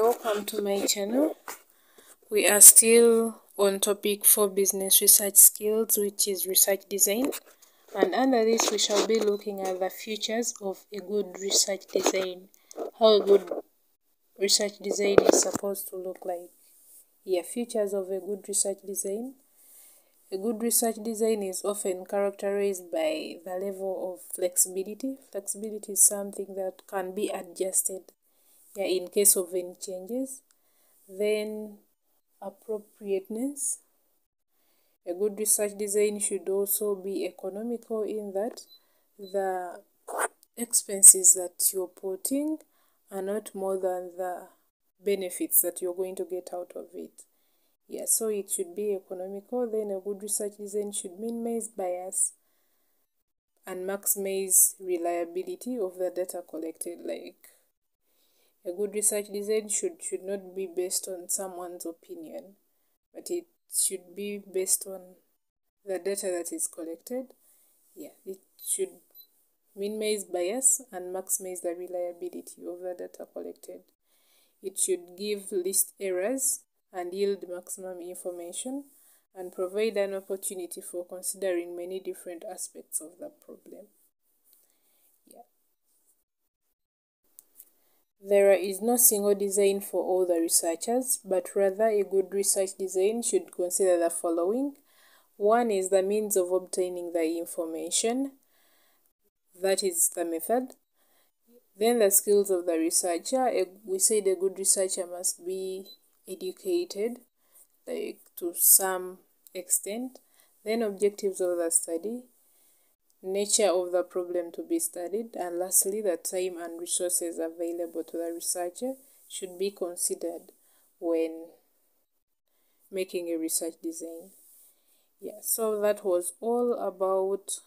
welcome to my channel. We are still on topic for business research skills which is research design. And under this we shall be looking at the features of a good research design how a good research design is supposed to look like. Yeah features of a good research design. A good research design is often characterized by the level of flexibility. Flexibility is something that can be adjusted yeah, in case of any changes. Then appropriateness. A good research design should also be economical in that the expenses that you're putting are not more than the benefits that you're going to get out of it. Yeah, so it should be economical. Then a good research design should minimize bias and maximize reliability of the data collected. Like a good research design should should not be based on someone's opinion, but it should be based on the data that is collected. Yeah, it should minimize bias and maximize the reliability of the data collected. It should give least errors and yield maximum information and provide an opportunity for considering many different aspects of the problem. Yeah. There is no single design for all the researchers, but rather a good research design should consider the following. One is the means of obtaining the information, that is the method. Then the skills of the researcher. We said a good researcher must be educated like to some extent then objectives of the study nature of the problem to be studied and lastly the time and resources available to the researcher should be considered when making a research design yeah so that was all about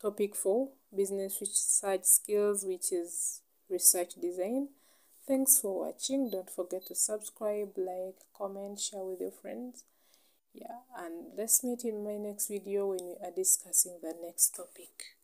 topic 4 business research skills which is research design Thanks for watching. Don't forget to subscribe, like, comment, share with your friends. Yeah, and let's meet in my next video when we are discussing the next topic.